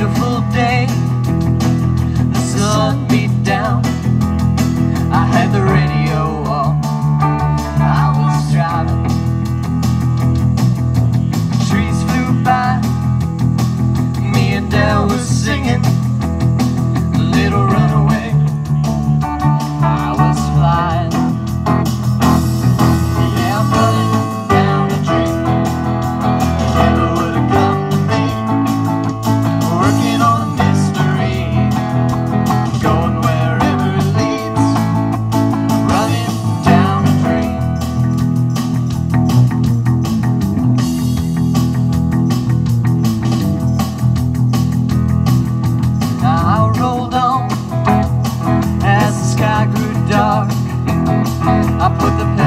beautiful day. I put the